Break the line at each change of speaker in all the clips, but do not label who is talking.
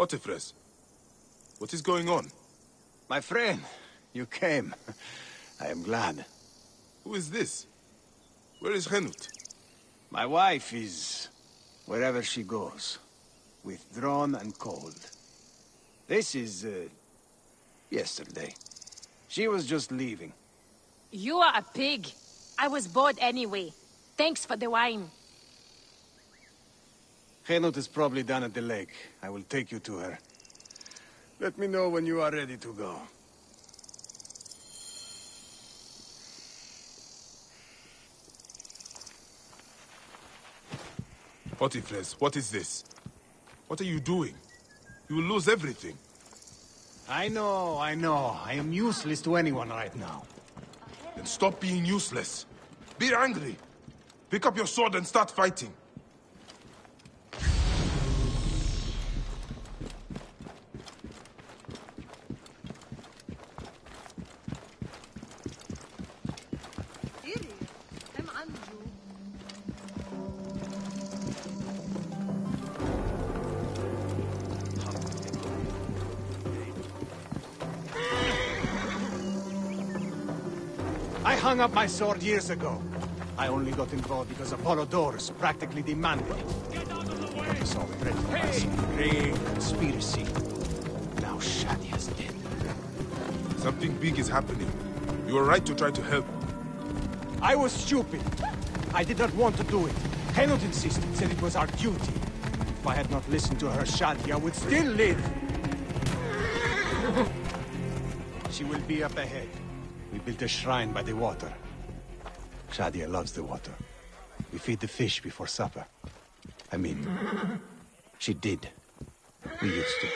René?
Hotephres, what is going on?
My friend, you came. I am glad.
Who is this? Where is Henut?
My wife is... wherever she goes. Withdrawn and cold. This is, uh, yesterday. She was just leaving.
You are a pig. I was bored anyway. Thanks for the wine.
Henut is probably down at the lake. I will take you to her. Let me know when you are ready to go.
Hotephres, what is this? What are you doing? You will lose everything.
I know, I know. I am useless to anyone right now.
Then stop being useless. Be angry. Pick up your sword and start fighting.
Hung up my sword years ago. I only got involved because Apollodorus practically demanded it. What is all hey. conspiracy. Now Shadia's dead.
Something big is happening. You are right to try to help.
I was stupid. I did not want to do it. Henut insisted, said it was our duty. If I had not listened to her, Shadia would still live. she will be up ahead. We built a shrine by the water. Shadia loves the water. We feed the fish before supper. I mean, she did. We used to.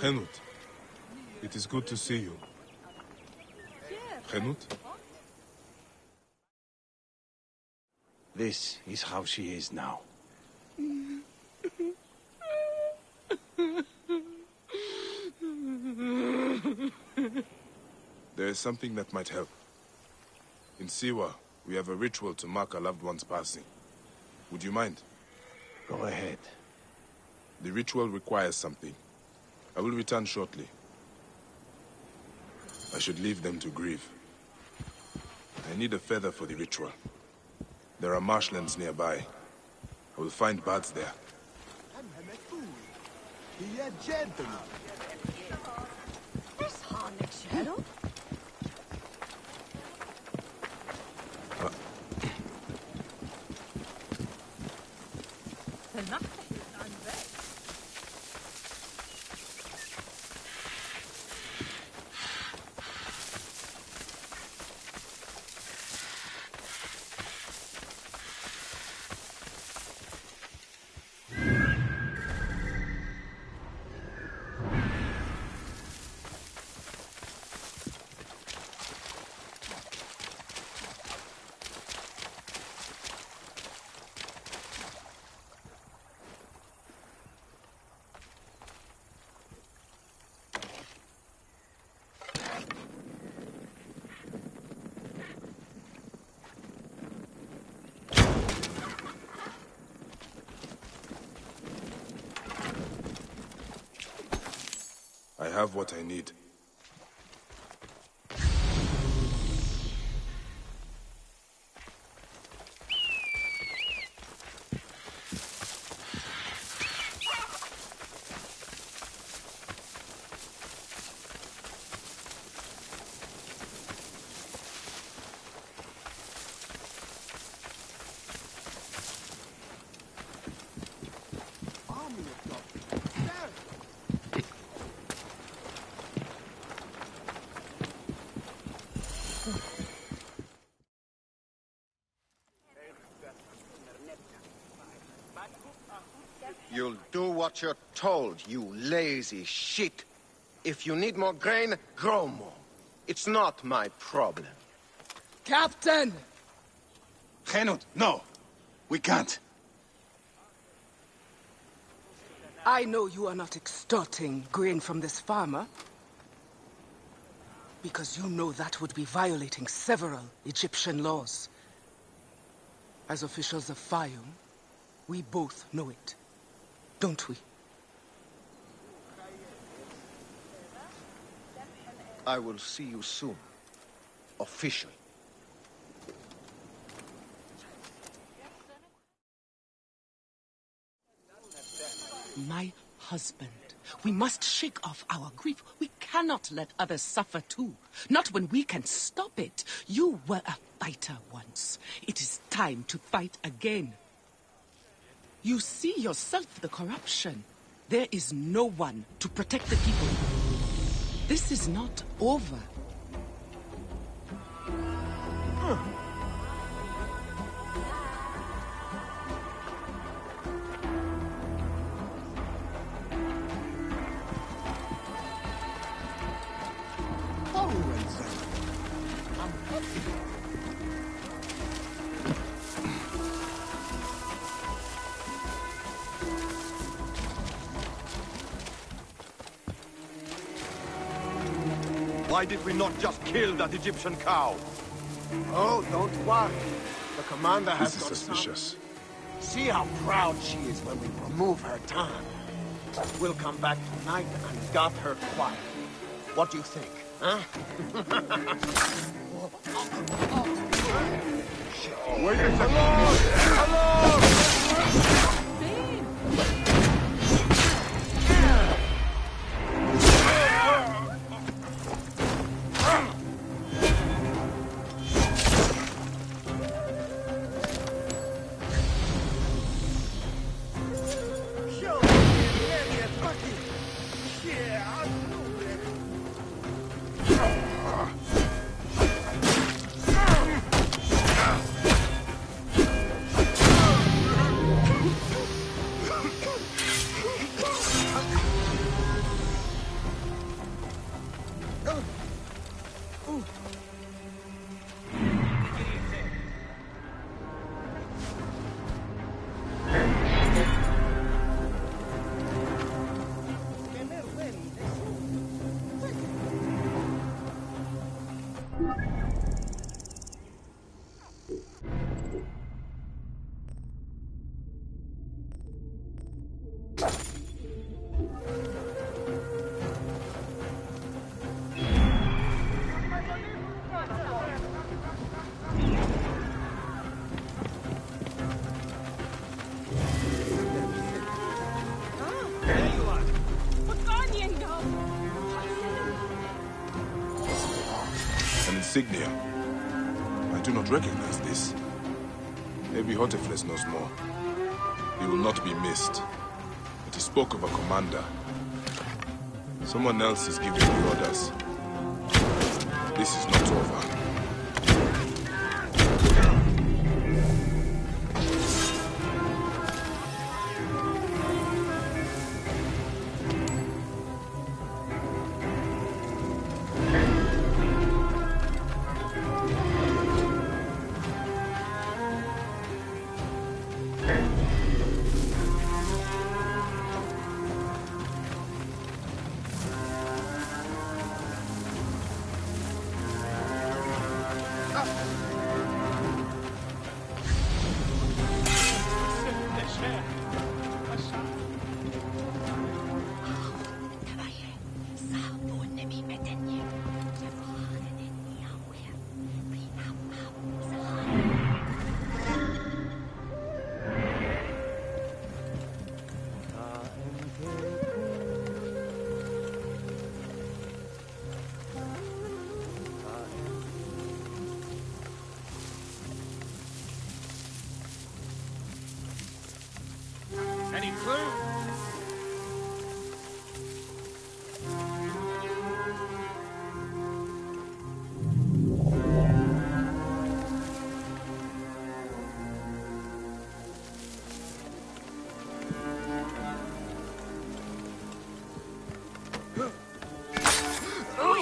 Henut, it is good to see you. Henut?
This is how she is now.
There is something that might help. In Siwa, we have a ritual to mark a loved one's passing. Would you mind?
Go ahead.
The ritual requires something. I will return shortly. I should leave them to grieve. I need a feather for the ritual. There are marshlands nearby. I will find birds there.
There's Harnick's
have what I need.
You'll do what you're told, you lazy shit. If you need more grain, grow more. It's not my problem.
Captain!
Henut, no! We can't.
I know you are not extorting grain from this farmer. Because you know that would be violating several Egyptian laws. As officials of Fayum, we both know it. Don't we?
I will see you soon. Officially.
My husband. We must shake off our grief. We cannot let others suffer too. Not when we can stop it. You were a fighter once. It is time to fight again. You see yourself the corruption. There is no one to protect the people. This is not over.
We not just kill that Egyptian cow?
Oh, don't worry. The commander has
This is
got
suspicious.
some- See how proud she is when we remove her tongue. We'll come back tonight and got her quiet. What do you think, huh?
Wait a second!
An recognize this. Maybe Hotephres knows more. He will not be missed. But he spoke of a commander. Someone else is giving the orders. This is not over.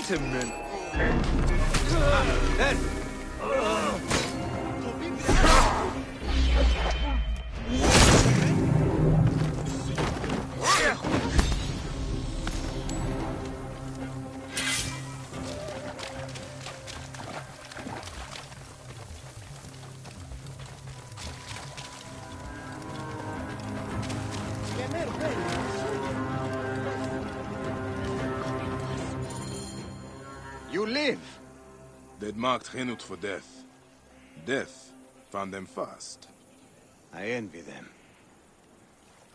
Him, man.
You
marked Henut for death. Death found them fast.
I envy them.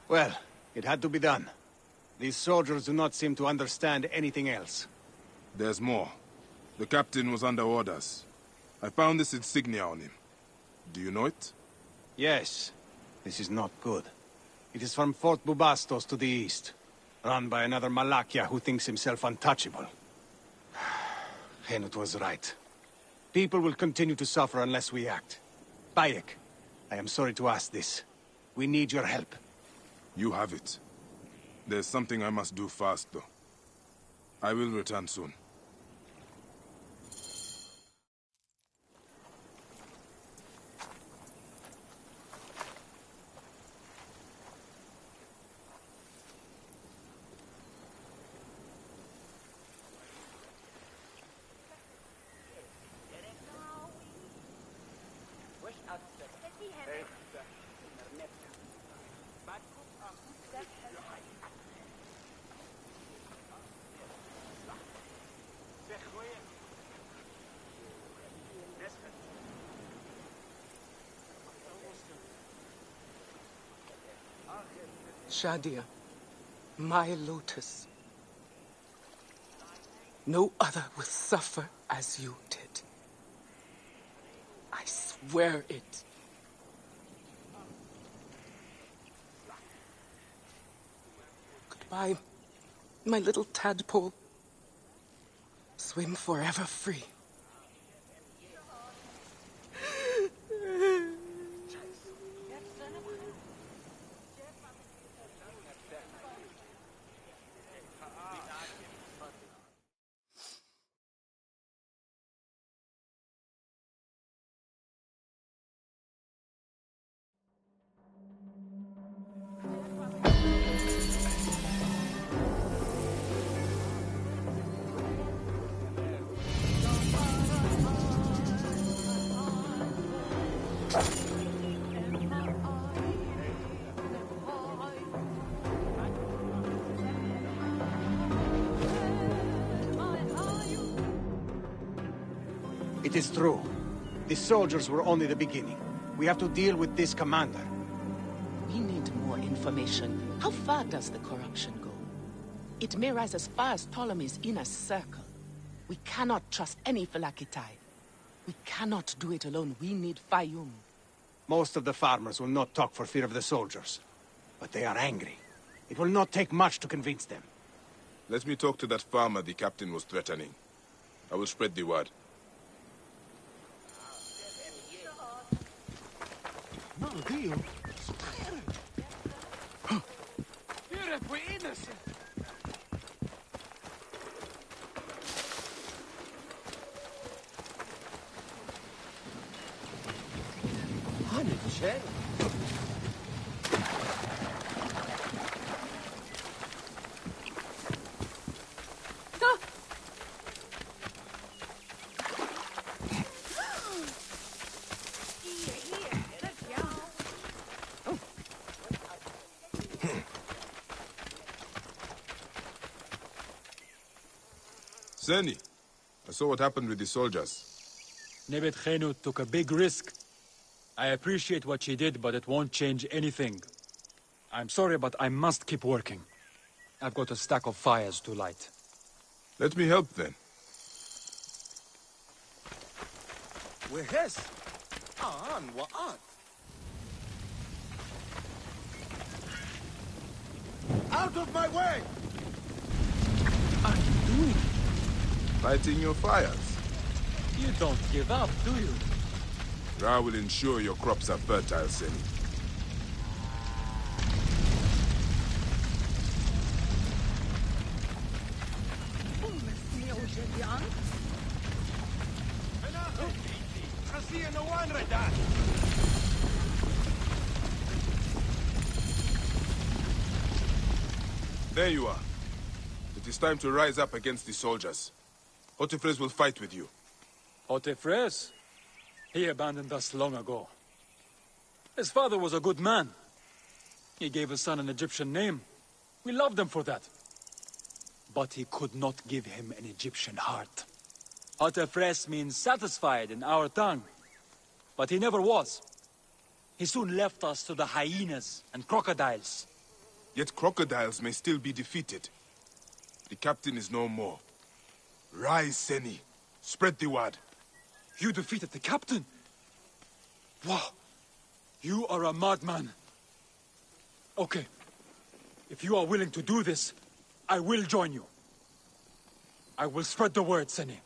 Well, it had to be done. These soldiers do not seem to understand anything else.
There's more. The captain was under orders. I found this insignia on him. Do you know it?
Yes, this is not good. It is from Fort Bubastos to the east, run by another Malakia who thinks himself untouchable. Henut was right. People will continue to suffer unless we act. Bayek, I am sorry to ask this. We need your help.
You have it. There's something I must do fast, though. I will return soon.
Shadia, my lotus. No other will suffer as you did. I swear it. Goodbye, my little tadpole. Swim forever free.
It is true. The soldiers were only the beginning. We have to deal with this commander.
We need more information. How far does the corruption go? It may rise as far as Ptolemy's inner circle. We cannot trust any Phylakitai. We cannot do it alone. We need Fayum.
Most of the farmers will not talk for fear of the soldiers. But they are angry. It will not take much to convince them.
Let me talk to that farmer the captain was threatening. I will spread the word. revealed Seni, I saw what happened with the soldiers.
Nebet Khenu took a big risk. I appreciate what she did, but it won't change anything. I'm sorry, but I must keep working. I've got a stack of fires to light.
Let me help then.
وهس آن وآن Out of my way!
Are you doing?
Lighting your fires.
You don't give up, do you?
Ra will ensure your crops are fertile, Seni. There you are. It is time to rise up against the soldiers. Hotephres will fight with you.
Hotephres? He abandoned us long ago. His father was a good man. He gave his son an Egyptian name. We loved him for that. But he could not give him an Egyptian heart. Hotephres means satisfied in our tongue. But he never was. He soon left us to the hyenas and crocodiles.
Yet crocodiles may still be defeated. The captain is no more. Rise, Seni. Spread the word.
You defeated the captain? Wow. You are a madman. Okay. If you are willing to do this, I will join you. I will spread the word, Seni.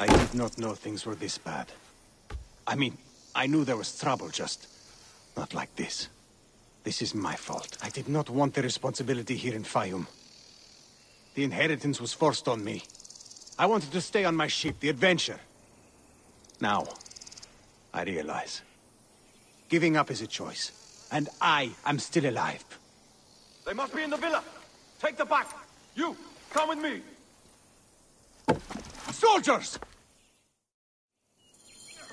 I did not know things were this bad. I mean, I knew there was trouble, just not like this. This is my fault. I did not want the responsibility here in Fayum. The inheritance was forced on me. I wanted to stay on my ship, the Adventure. Now, I realize. Giving up is a choice. And I am still alive.
They must be in the villa. Take the back. You, come with me.
Soldiers!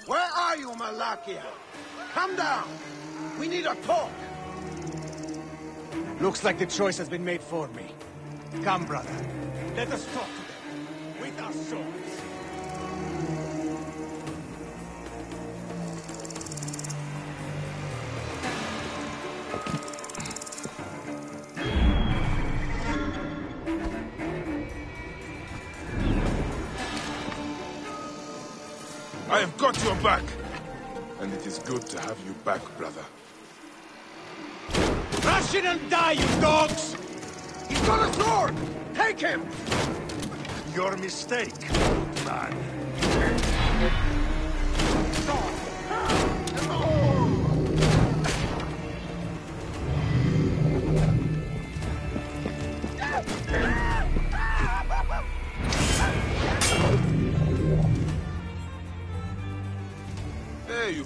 Where are you, Malakia? Come down. We need a talk.
Looks like the choice has been made for me. Come, brother. Let us talk to them. With our swords.
I have got your back. And it is good to have you back, brother.
Rush in and die, you dogs!
He's got a sword! Take him!
Your mistake, man.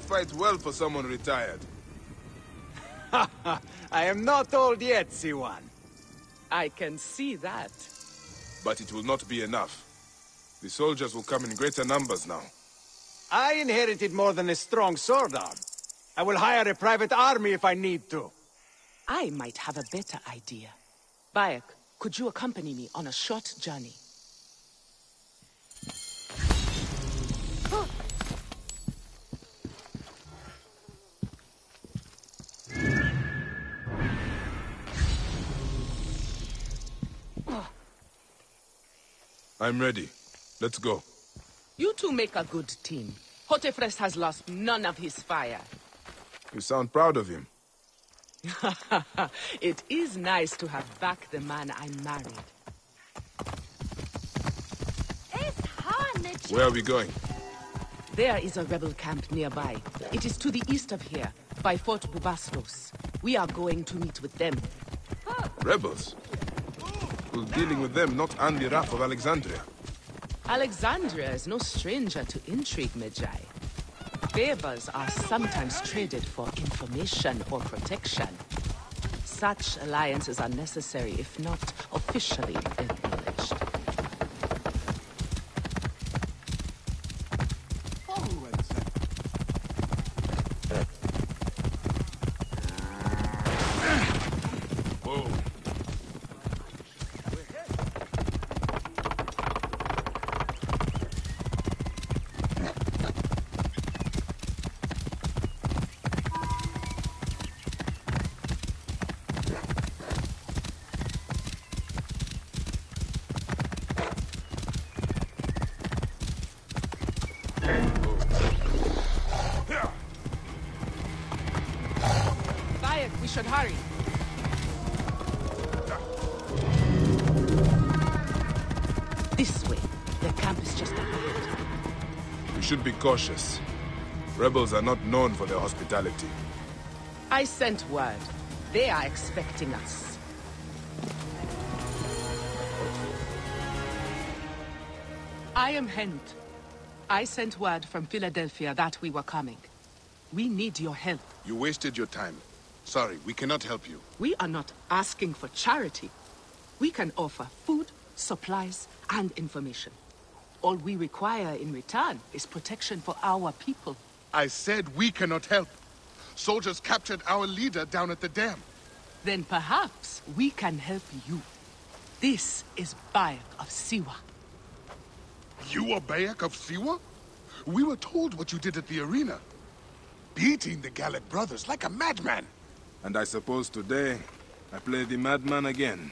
Fight well for someone retired.
I am not old yet, Siwan.
I can see that.
But it will not be enough. The soldiers will come in greater numbers now.
I inherited more than a strong sword arm. I will hire a private army if I need to.
I might have a better idea. Bayek, could you accompany me on a short journey?
I'm ready. Let's go.
You two make a good team. Hotephres has lost none of his fire.
You sound proud of him.
it is nice to have back the man I married.
Where are we going?
There is a rebel camp nearby. It is to the east of here, by Fort Bubastos. We are going to meet with them. Oh.
Rebels? We're dealing with them, not Andy Raff of Alexandria.
Alexandria is no stranger to intrigue, Medjay. Favors are sometimes traded for information or protection. Such alliances are necessary if not officially should hurry. This way. The camp is just ahead.
We should be cautious. Rebels are not known for their hospitality.
I sent word. They are expecting us. I am Henut. I sent word from Philadelphia that we were coming. We need your help.
You wasted your time. Sorry, we cannot help you.
We are not asking for charity. We can offer food, supplies, and information. All we require in return is protection for our people.
I said we cannot help. Soldiers captured our leader down at the dam.
Then perhaps we can help you. This is Bayek of Siwa.
You are Bayek of Siwa? We were told what you did at the arena. Beating the Gallic brothers like a madman. And I suppose today, I play the madman again.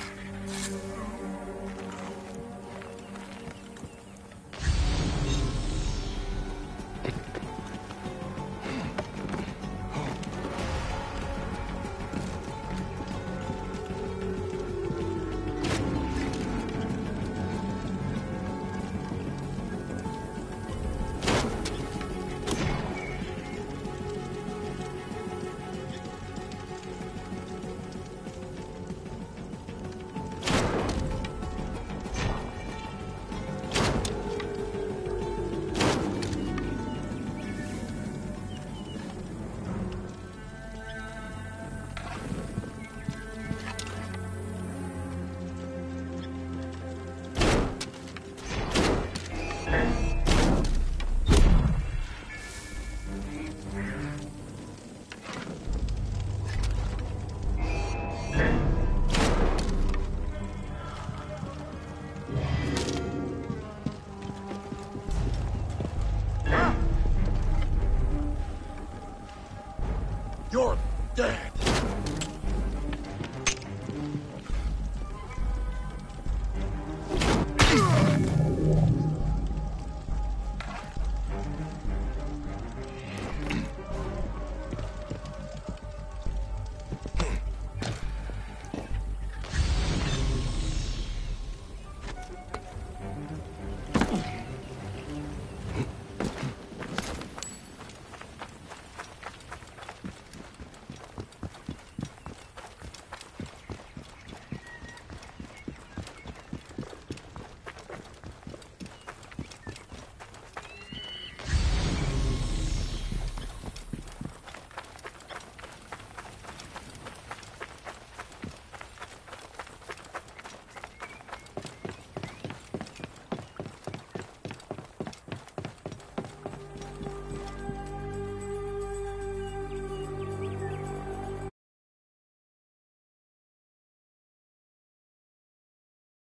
Huh.